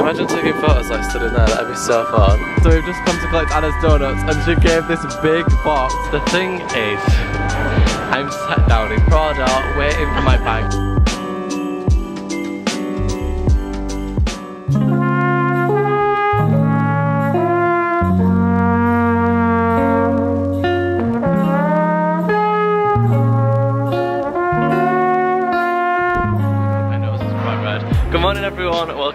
Imagine taking photos like stood in there, that'd be so fun. So we've just come to collect Anna's donuts and she gave this big box. The thing is, I'm sat down in Prada waiting for my bag.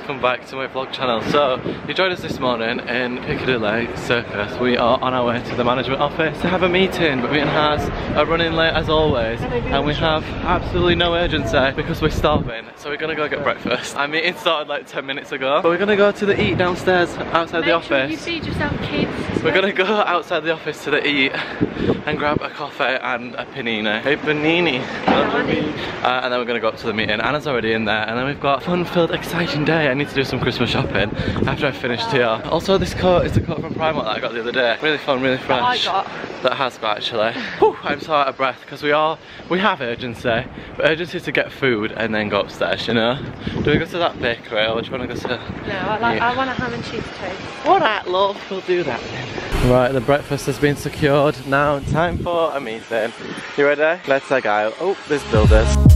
Welcome back to my vlog channel. So, you joined us this morning in Piccadilly Circus. We are on our way to the management office to have a meeting, but me and Haz are running late as always. And we have absolutely no urgency because we're starving. So we're gonna go get breakfast. Our meeting started like 10 minutes ago. But we're gonna go to the eat downstairs outside the office. sure you feed yourself kids. We're gonna go outside the office to the eat and grab a coffee and a panini. A panini. Uh, and then we're gonna go up to the meeting. Anna's already in there, and then we've got a fun-filled, exciting day. I need to do some Christmas shopping after I've finished here. Also, this coat is the coat from Primark that I got the other day. Really fun, really fresh. I got. That has got actually. Whew, I'm so out of breath because we are we have urgency, but urgency to get food and then go upstairs. You know? Do we go to that bakery or do you want to go to? No, I, like, Yeah. I want a ham and cheese toast. Alright love, we'll do that then. Right, the breakfast has been secured. Now time for a meeting. You ready? Let's uh, go. Oh, there's builders.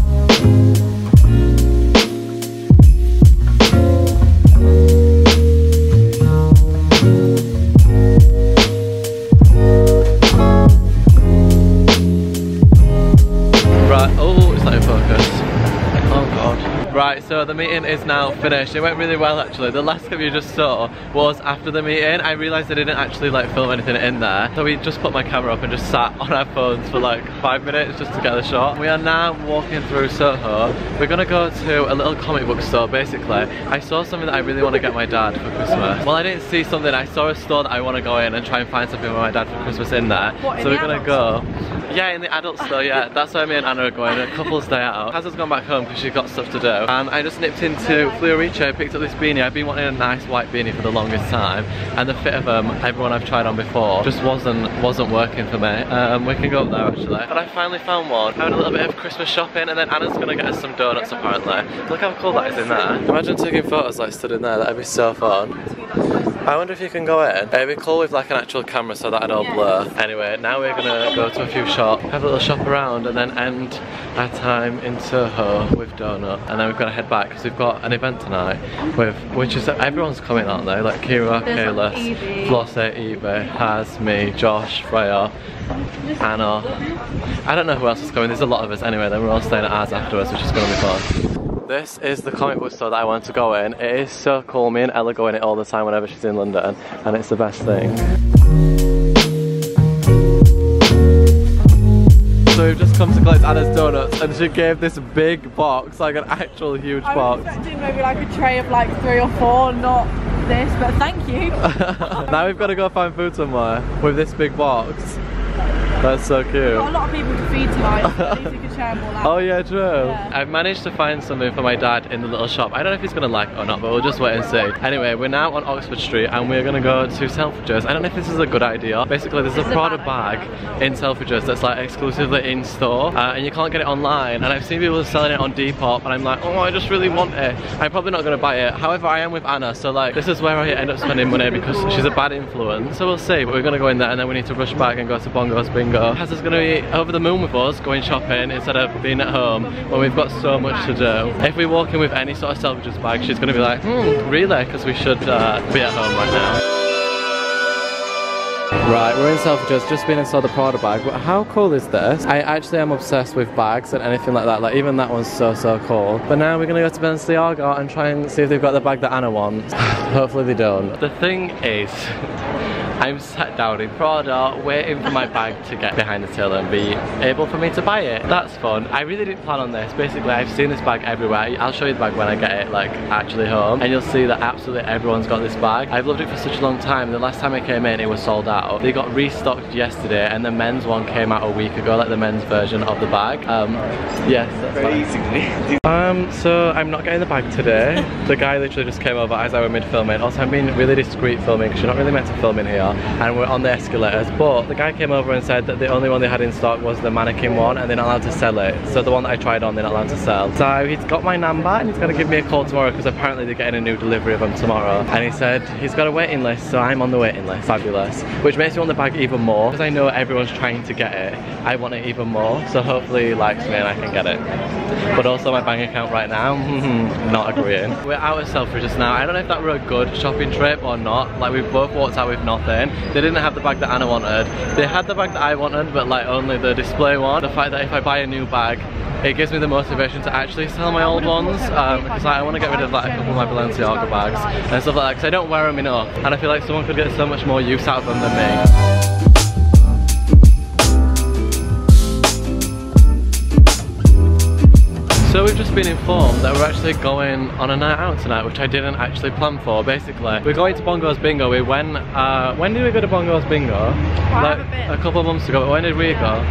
So the meeting is now finished. It went really well actually. The last clip you just saw was after the meeting. I realised I didn't actually like film anything in there. So we just put my camera up and just sat on our phones for like five minutes just to get the shot. We are now walking through Soho. We're gonna go to a little comic book store basically. I saw something that I really want to get my dad for Christmas. Well, I didn't see something. I saw a store that I want to go in and try and find something for my dad for Christmas in there. What, in so the we're gonna adult go. Yeah, in the adult store, yeah. That's where me and Anna are going, a couple's day out. Hazard's gone back home because she's got stuff to do. And I just nipped into Fleurice, picked up this beanie. I've been wanting a nice white beanie for the longest time. And the fit of them, everyone I've tried on before, just wasn't wasn't working for me. Um, we can go up there actually. But I finally found one. Having a little bit of Christmas shopping and then Anna's gonna get us some donuts apparently. Look how cool that is in there. Imagine taking photos like stood in there, that'd be so fun. I wonder if you can go in. It'd be cool with like an actual camera so that'd all blur. Anyway, now we're gonna go to a few shops, have a little shop around and then end our time in Soho with Donut. And then we're gonna head back because we've got an event tonight with, which is, everyone's coming aren't they? Like Kira, There's, like, Kayla, Flossie, Eva, Haz, me, Josh, Freya, Anna. I don't know who else is coming, there's a lot of us anyway, then we're all staying at ours afterwards which is gonna be fun. This is the comic book store that I want to go in. It is so cool. Me and Ella go in it all the time whenever she's in London, and it's the best thing. So we've just come to collect Anna's donuts, and she gave this big box, like an actual huge I was box. expecting maybe like a tray of like three or four, not this, but thank you. now we've got to go find food somewhere with this big box. That's so Got a cute. lot of people to feed tonight, so at least we could share them all out. Oh yeah, true. Yeah. I've managed to find something for my dad in the little shop. I don't know if he's gonna like it or not, but we'll just wait and see. Anyway, we're now on Oxford Street and we're gonna go to Selfridges. I don't know if this is a good idea. Basically, there's a a Prada bad bag in Selfridges that's like exclusively in store uh, and you can't get it online. And I've seen people selling it on Depop and I'm like, oh, I just really want it. I'm probably not gonna buy it. However, I am with Anna, so like this is where I end up spending money because she's a bad influence. So we'll see, but we're gonna go in there and then we need to rush back and go to Bongo's Bingo. Haz is gonna be over the moon with us going shopping instead of being at home when we've got so much to do. If we walk in with any sort of Selfridges bag, she's gonna be like, hmm, really? Because we should uh, be at home right now. Right, we're in Selfridges, just been and saw the Prada bag, but how cool is this? I actually am obsessed with bags and anything like that, like even that one's so, so cool. But now we're gonna go to Balenciaga and try and see if they've got the bag that Anna wants. Hopefully they don't. The thing is, I'm sat down in Prada waiting for my bag to get behind the till and be able for me to buy it. That's fun. I really didn't plan on this. Basically, I've seen this bag everywhere. I'll show you the bag when I get it like actually home and you'll see that absolutely everyone's got this bag. I've loved it for such a long time. The last time I came in, it was sold out. They got restocked yesterday and the men's one came out a week ago, like the men's version of the bag. Um, yes, that's fine. Um, so I'm not getting the bag today. The guy literally just came over as I were mid-filming. Also, I'm being really discreet filming because you're not really meant to film in here. Now and we're on the escalators but the guy came over and said that the only one they had in stock was the mannequin one and they're not allowed to sell it. So the one that I tried on they're not allowed to sell. So he's got my number and he's going to give me a call tomorrow because apparently they're getting a new delivery of them tomorrow. And he said he's got a waiting list so I'm on the waiting list. Fabulous. Which makes me want the bag even more because I know everyone's trying to get it. I want it even more so hopefully he likes me and I can get it. But also my bank account right now hmm, not agreeing. We're out of Selfridges now. I don't know if that were a good shopping trip or not. Like we've both walked out with nothing they didn't have the bag that Anna wanted. They had the bag that I wanted but like only the display one. The fact that if I buy a new bag it gives me the motivation to actually sell my old ones um, because like, I want to get rid of like a couple of my Balenciaga bags and stuff like that because I don't wear them enough and I feel like someone could get so much more use out of them than me. So we've just been informed that we're actually going on a night out tonight, which I didn't actually plan for, basically. We're going to Bongo's Bingo. We went, uh, when did we go to Bongo's Bingo? like a couple of months ago, when did we go?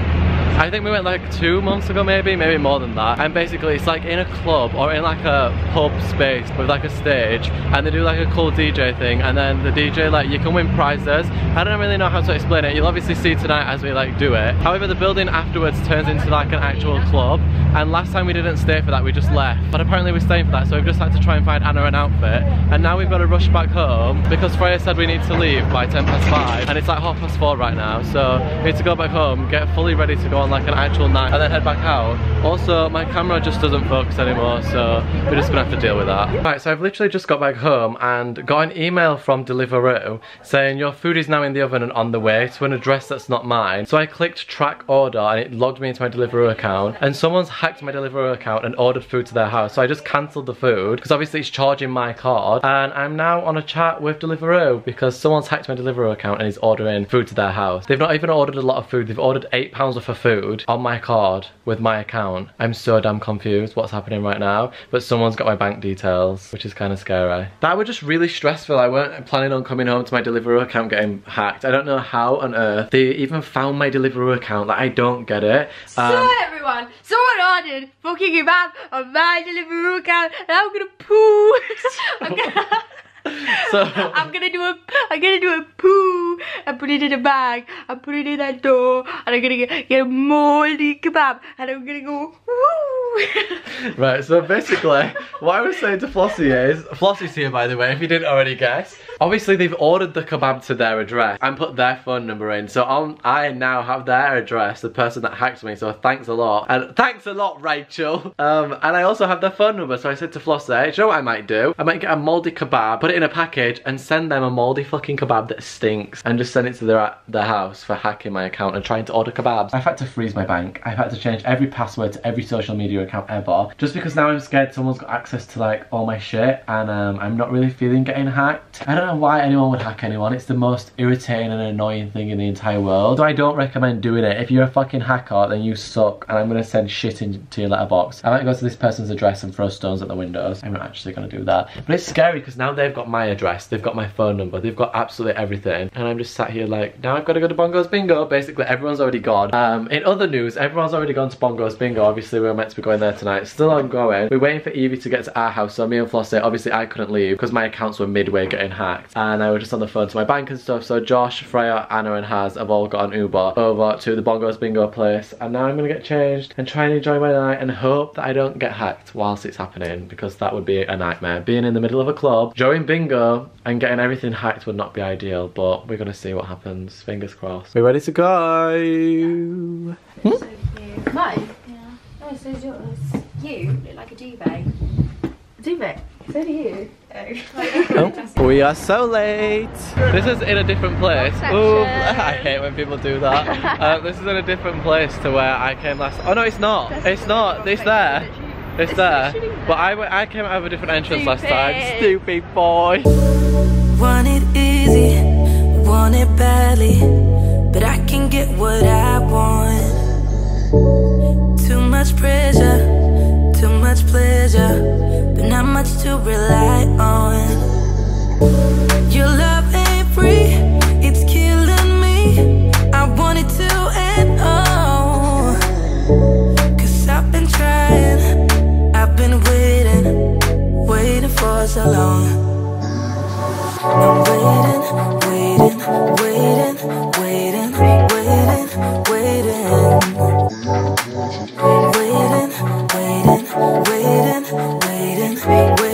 I think we went like two months ago maybe, maybe more than that. And basically it's like in a club or in like a pub space with like a stage and they do like a cool DJ thing and then the DJ like you can win prizes. I don't really know how to explain it. You'll obviously see tonight as we like do it. However the building afterwards turns into like an actual club and last time we didn't stay for that we just left. But apparently we're staying for that so we've just had to try and find Anna an outfit and now we've got to rush back home because Freya said we need to leave by 10 past 5 and it's like half past 4 right now so we need to go back home, get fully ready to go on like an actual night and then head back out. Also, my camera just doesn't focus anymore, so we're just gonna have to deal with that. Right, so I've literally just got back home and got an email from Deliveroo saying your food is now in the oven and on the way to an address that's not mine. So I clicked track order and it logged me into my Deliveroo account and someone's hacked my Deliveroo account and ordered food to their house. So I just cancelled the food because obviously it's charging my card and I'm now on a chat with Deliveroo because someone's hacked my Deliveroo account and is ordering food to their house. They've not even ordered a lot of food. They've ordered eight pounds worth of food on my card with my account. I'm so damn confused what's happening right now, but someone's got my bank details, which is kind of scary. That was just really stressful. I weren't planning on coming home to my Deliveroo account getting hacked. I don't know how on earth they even found my Deliveroo account. Like, I don't get it. Um, so everyone, someone ordered fucking kebab on my Deliveroo account and I'm gonna poo. I'm gonna, so I'm gonna do a, I'm gonna do a poo and put it in a bag and put it in that door and I'm gonna get, get a moldy kebab and I'm gonna go woo. Right, so basically, what I was saying to Flossie is, Flossie's here by the way, if you didn't already guess. Obviously, they've ordered the kebab to their address and put their phone number in. So on, I now have their address, the person that hacked me, so thanks a lot. And thanks a lot, Rachel. Um, and I also have their phone number, so I said to Flossie, do you know what I might do? I might get a mouldy kebab, put it in a package, and send them a mouldy fucking kebab that stinks, and just send it to their, their house for hacking my account and trying to order kebabs. I've had to freeze my bank. I've had to change every password to every social media account ever, just because now I'm scared someone's got access to like all my shit, and um, I'm not really feeling getting hacked. I don't know why anyone would hack anyone. It's the most irritating and annoying thing in the entire world. So I don't recommend doing it. If you're a fucking hacker, then you suck, and I'm gonna send shit into your letterbox. I might go to this person's address and throw stones at the windows. I'm not actually gonna do that. But it's scary because now they've got my address, they've got my phone number, they've got absolutely everything, and I'm just sat here like, now I've got to go to Bongo's Bingo. Basically, everyone's already gone. Um, in other news, everyone's already gone to Bongo's Bingo. Obviously, we were meant to be going there tonight. Still ongoing. We're waiting for Evie to get to our house, so me and Flossie, obviously I couldn't leave because my accounts were midway getting hacked, and I was just on the phone to my bank and stuff. So Josh, Freya, Anna, and Haz have all got an Uber over to the Bongo's Bingo place, and now I'm gonna get changed and try and enjoy my night and hope that I don't get hacked whilst it's happening because that would be a nightmare. Being in the middle of a club during bingo and getting everything hacked would not be ideal, but we're gonna see what happens. Fingers crossed. We're ready to go. Mine? Yeah. Oh, so is yours. You look like a duvet. Duvet? So do you. Oh, we are so late. This is in a different place. What Ooh. I hate when people do that. uh, this is in a different place to where I came last. Oh no, it's not. It's not. It's there. It's there. But I, I came out of a different entrance last time. Stupid. Stupid boy. Want it easy, want it badly, but I can get what I want. Too much pressure, too much pleasure, but not much to rely on. Your love ain't free, it's killing me. I want it to end all. Cause I've been trying, I've been waiting, waiting for so long. I'm waiting, waiting, waiting. waiting, waiting, waiting.